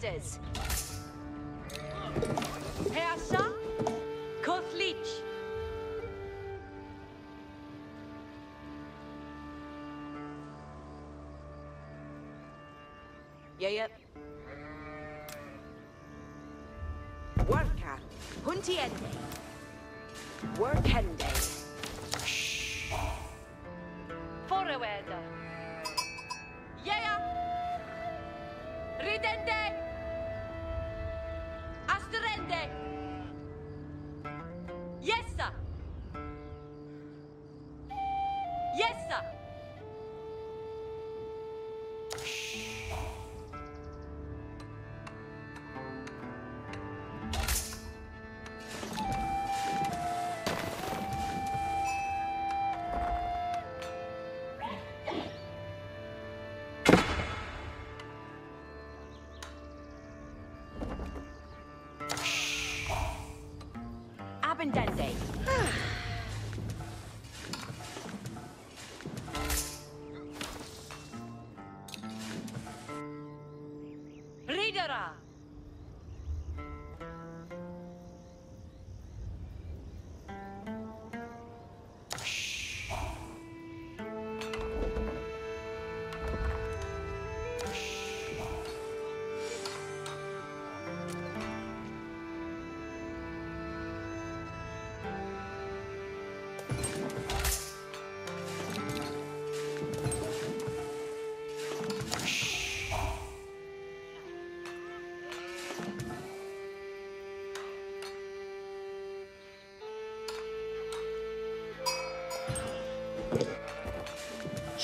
Masters. Herrscher, Kothlich. Yeah, yep. Worka, Huntiende. Workende.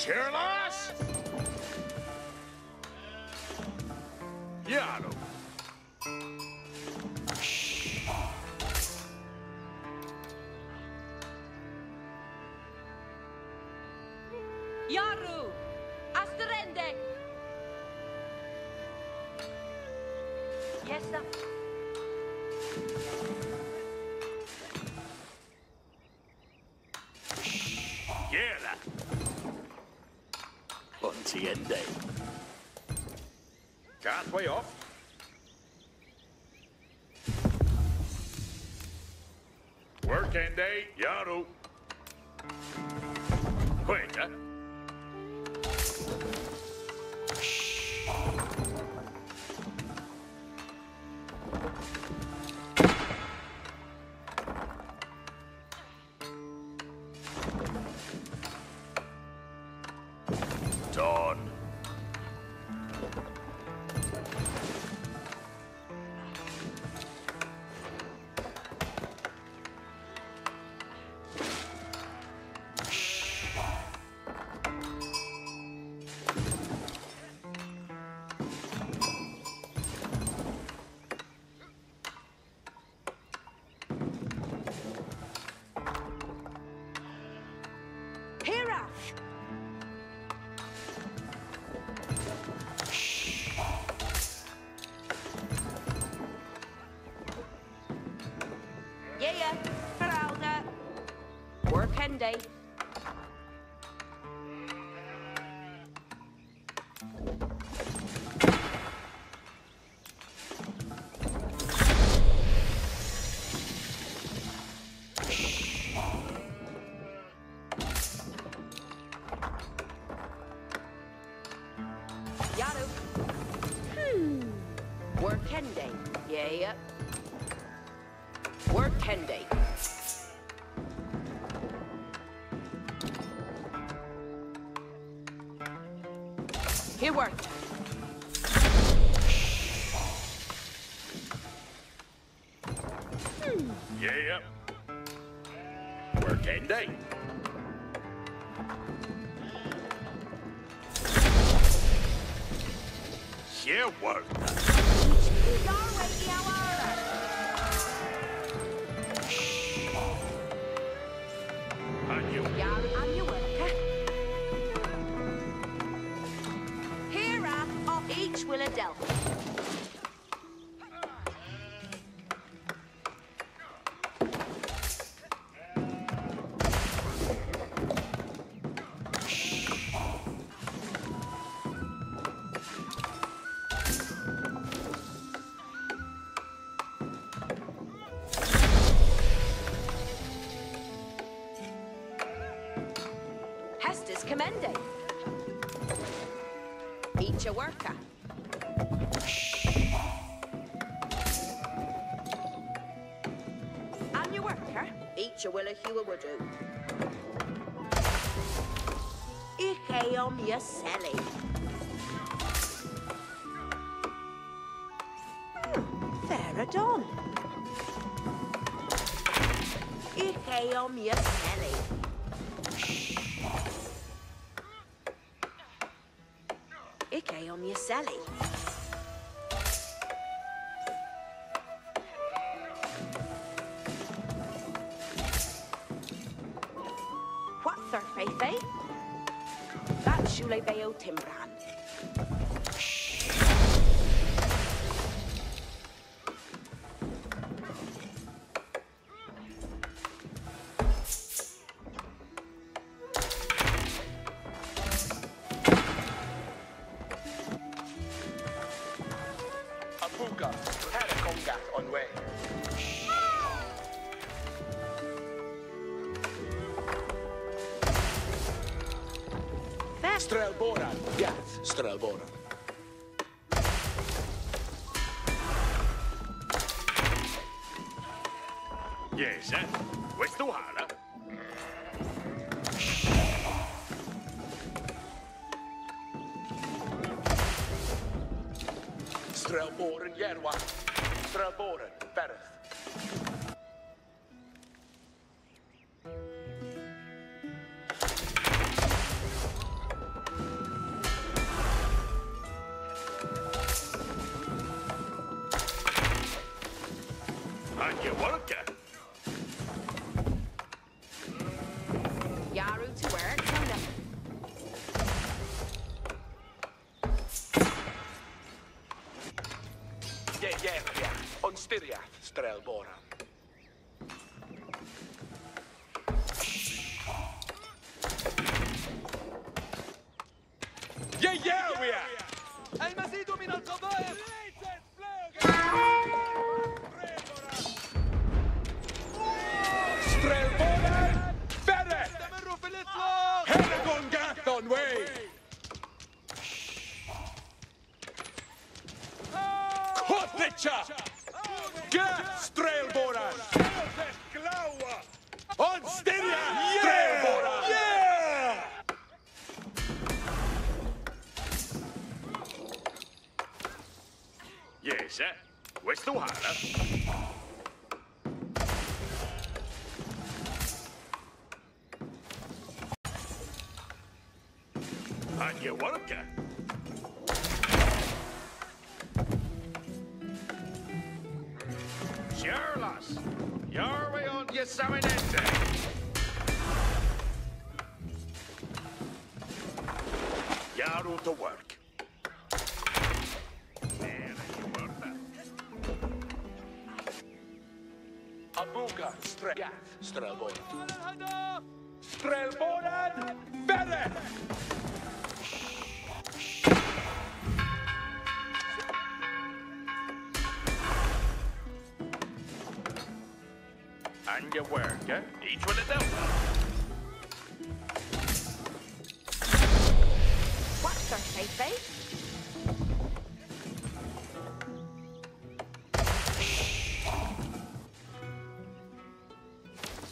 Cheerlass! Yano. Yaru. Asterende. Yes, sir. Yela. Pontiende. Pathway off. Workende. Yano. Wait, uh, Workende. Yaru. Hmm. Workende. Yeah, yeah. Workende. Here work. Each a willa hua wudu. Ich om your selly. Fair done. Ich om your selly. Bayo Timbran. Gath, Strelboran. Yes, eh? Questo hala? Strelboran, Yerwa. Strelboran, Ye Yerwa, on Styriath, Strelboran. Ye Yerwa! المزيد من القضايا Kotlicha! Gath, Strelboran! On Styriath, Strelboran! Yeah! Yes, eh? Questo hala? And you Saminente. Yaru to work. And your work, eh? Each with a delta. What's her faith, eh?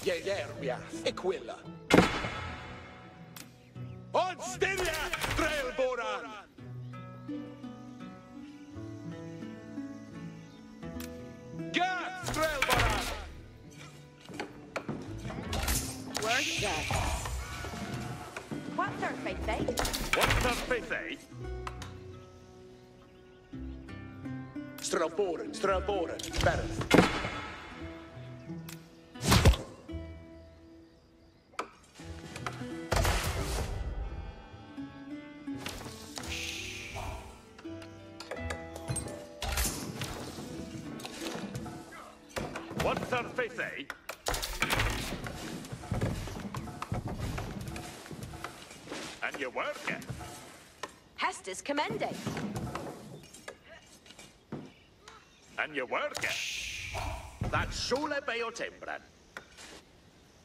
Ye Yerwa, Equilla. On Strelboran, Strelboran, Bereth. What's her faith, eh? And your work? Hester's And your work, eh? That's Shule Bayo Timbran.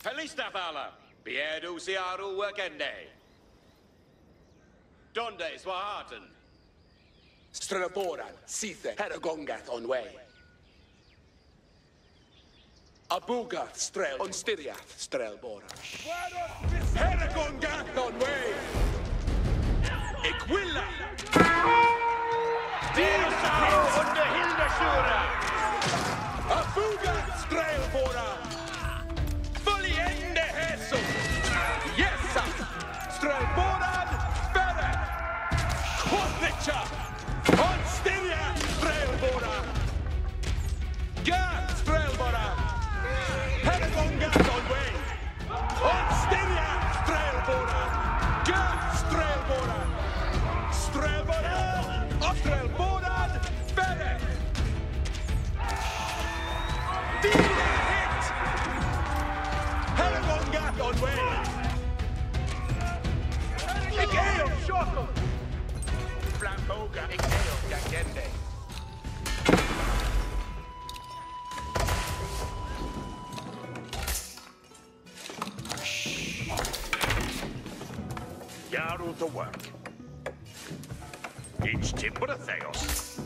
Felista Vala, Biedu siaru wakende. Donde swahaten. Strelboran, Sithe, Heragongath on way. Abugath, Strel, on Styriath, Strelboran. Heragongath on way! Equilla! Stil Sau und der Hildeschurer. Yaru to work. Each timber theos.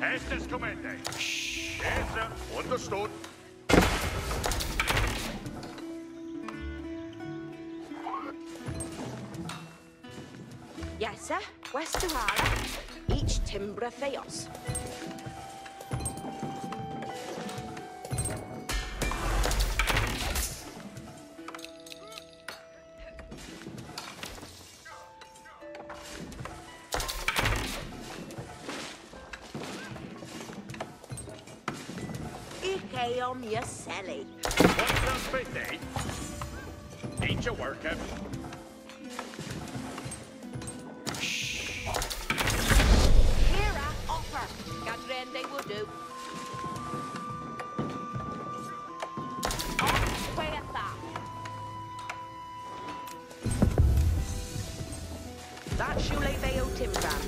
Estes kommende. Yes, sir. Understood. Each Timbra Theos. Ikeom Yaseli. What's the spite? Eh? Offer. Gadrende will do. On that. That Shule Veo Timbran.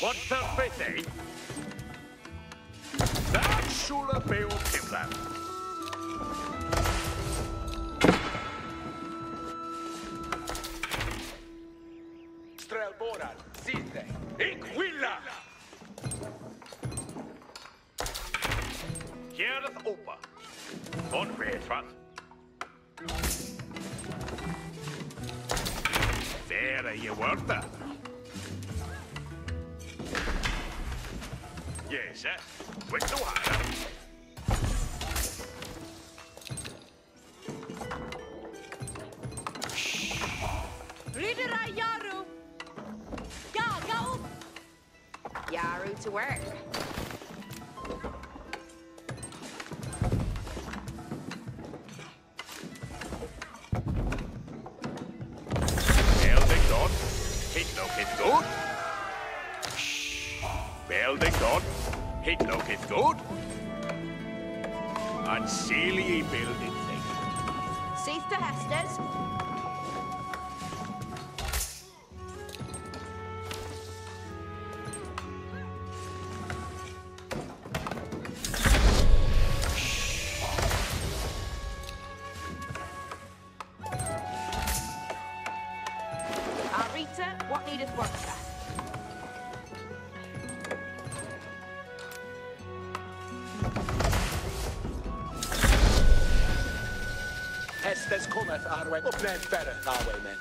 What's the spite? That Shula Beo Timlan. Gereth Opa. On Vesvat. There are you worth it. Yes, sir. With the water. Yaru. Ya, go. Yaru to work. Cease Estes cometh our way. Up then, Fere, our way, men.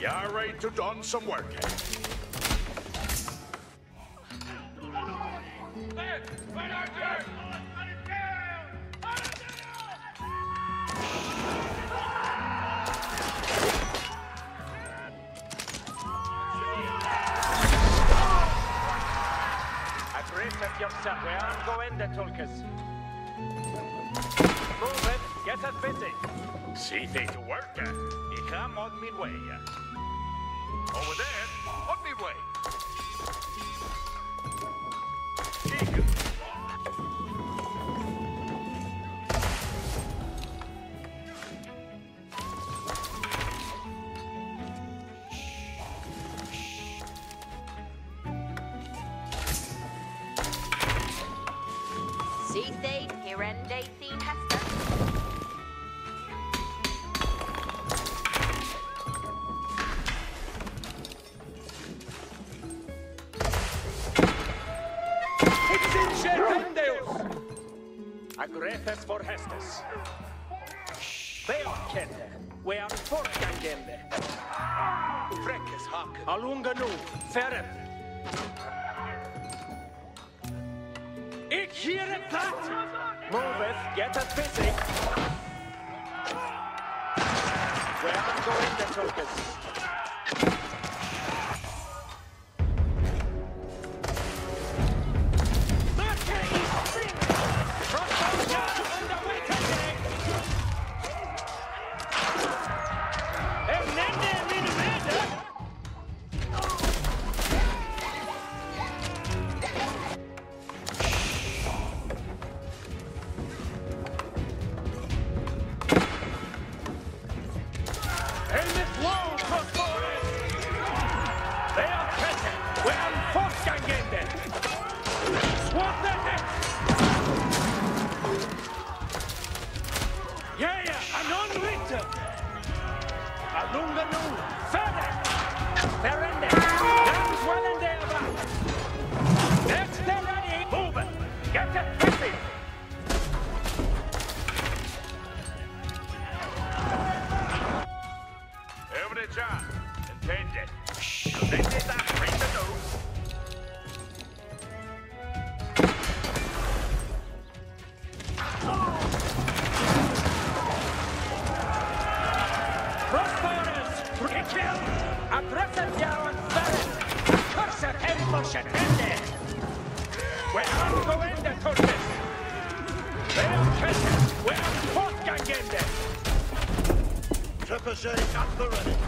You're right to done some work. Eh? Yourself. We are going the Tulkas. Move it. Get us busy. See they to work. eh? Ich am on midway. Over there, on me for Hestes. Veokkende, vean fortgängende. Fräckeshake. Alunga nu, färre. Ik hier ett platt! Moveth, get at busy. We're going to focus. Ricochet got the ready.